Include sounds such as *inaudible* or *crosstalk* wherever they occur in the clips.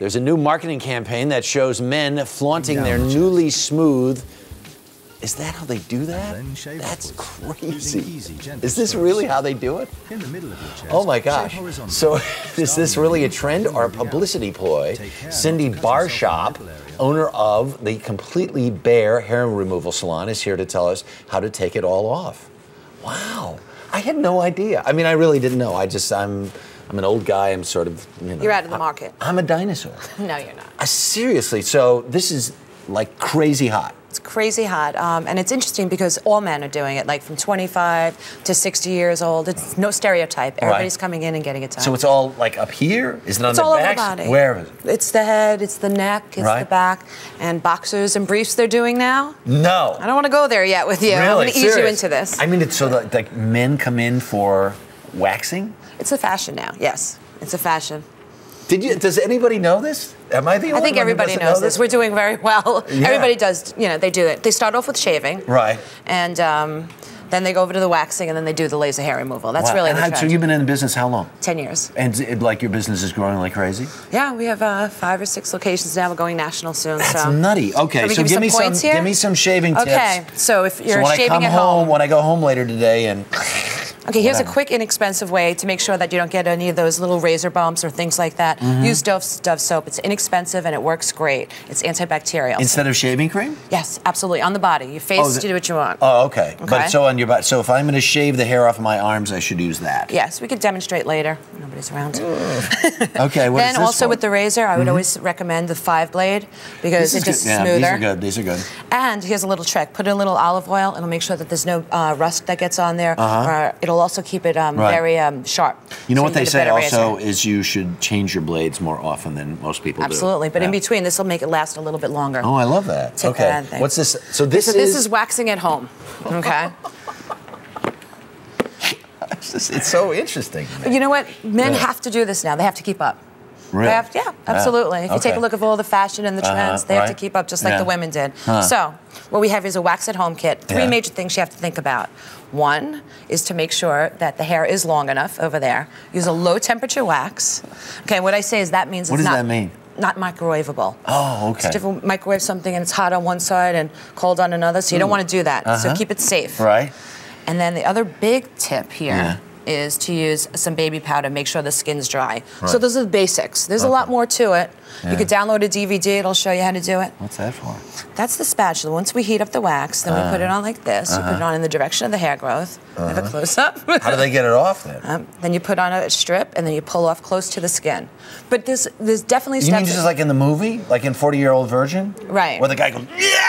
There's a new marketing campaign that shows men flaunting their newly smooth. Is that how they do that? That's crazy. using easy, gentle Is this really how they do it? In the middle of your chest. Oh my gosh. So *laughs* is this really a trend or a publicity ploy? Cindy not to cut yourself in the Barshop, owner of the completely bare hair removal salon, is here to tell us how to take it all off. Wow. I had no idea. I mean, I really didn't know. I just, I'm, I'm an old guy. I'm sort of, you know. You're out of the market. I'm a dinosaur. *laughs* No, you're not. Uh, seriously. So this is like crazy hot. It's crazy hot, um, and it's interesting because all men are doing it, like from 25 to 60 years old. It's no stereotype. Everybody's coming in and getting it done. So it's all like up here? Is it on It's the all over the body. Where is it? It's the head, it's the neck, it's Right. the back, and boxers and briefs they're doing now. No. I don't want to go there yet with you. I'm Really? going to ease you into this. I mean, it's so that like men come in for waxing. It's a fashion now. Yes, it's a fashion. Did you? Does anybody know this? Am I the only I think everybody knows know this. We're doing very well. *laughs* Yeah. Everybody does. You know, they do it. They start off with shaving. Right. And um, then they go over to the waxing, and then they do the laser hair removal. That's Wow. really And the how-. So you've been in the business how long? Ten years. And it, like your business is growing like crazy. Yeah, we have uh, five or six locations now. We're going national soon. That's so. nutty. Okay, so give give me some here? give me some shaving tips. Okay, so if you're so when shaving I come at home, home, when I go home later today, and okay, here's a quick, inexpensive way to make sure that you don't get any of those little razor bumps or things like that. Mm-hmm. Use Dove, Dove soap. It's inexpensive and it works great. It's antibacterial. instead of shaving cream. yes, absolutely. On the body, your face, the- do what you want. Oh, okay. Okay. But so on your body. So if I'm going to shave the hair off of my arms, I should use that. Yes, we could demonstrate later. Nobody's around. *laughs* Okay. What is then also for? with the razor, I would always recommend the five blade because it is just. Yeah, smoother. these are good. These are good. And here's a little trick: put in a little olive oil. It'll make sure that there's no uh, rust that gets on there. Or it'll also keep it um. Right. very um, sharp. You know So what they get a say also razor. is you should change your blades more often than most people do. Absolutely, but in between, this will make it last a little bit longer. Oh, I love that. Take okay. that. What's this? So this so is. this is waxing at home. Okay. *laughs* It's, so interesting. you know what? Men Yeah. have to do this now. They have to keep up. Really? They have, yeah, absolutely. If you take a look at all the fashion and the Uh-huh, trends, they have to keep up just like Yeah. the women did. Huh. So, what we have is a wax at home kit. Three Yeah. major things you have to think about. One is to make sure that the hair is long enough over there. Use a low temperature wax. Okay, what I say is that means What it's does not that mean? not microwavable. Oh, It's okay. different microwave something and it's hot on one side and cold on another, so you don't want to do that. So Uh-huh. keep it safe. Right. And then the other big tip here Yeah. Is to use some baby powder, make sure the skin's dry. So those are the basics. There's a lot more to it. Yeah. You could download a DVD, it'll show you how to do it. What's that for? That's the spatula. Once we heat up the wax, then we put it on like this. You put Uh-huh. it on in the direction of the hair growth. Have a close up. How do they get it off then? Um, then you put on a strip and then you pull off close to the skin. But there's there's definitely you mean steps. just like in the movie, like in Forty Year Old Virgin? Right. Where the guy goes, yeah.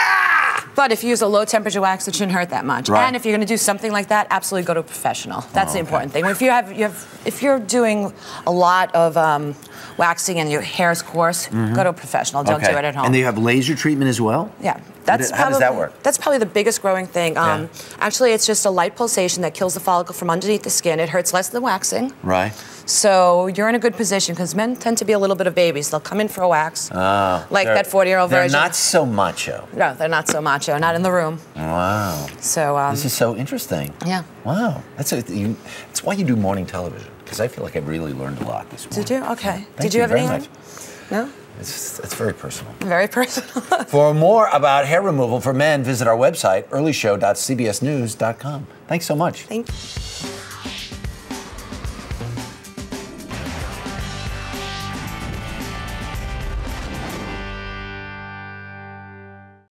But if you use a low temperature wax, it shouldn't hurt that much. Right. And if you're going to do something like that, absolutely go to a professional. That's the okay. important thing. If you have, you have, if you're doing a lot of um, waxing and your hair is coarse, go to a professional. Don't do it at home. And they have laser treatment as well. yeah, that's how does probably, that work? That's probably the biggest growing thing. Um, Actually, it's just a light pulsation that kills the follicle from underneath the skin. It hurts less than waxing. Right. So you're in a good position because men tend to be a little bit of babies. They'll come in for a wax, like that 40 year old They're virgin. not so macho. no, they're not so macho. Not in the room. Wow. So um, This is so interesting. yeah. Wow. That's a, you, that's why you do morning television because I feel like I've really learned a lot this morning. Did you? Okay. Thank Did you, have very any? No. It's, it's very personal. Very personal. *laughs* For more about hair removal for men, visit our website, earlyshow.cbsnews.com. Thanks so much. Thank you.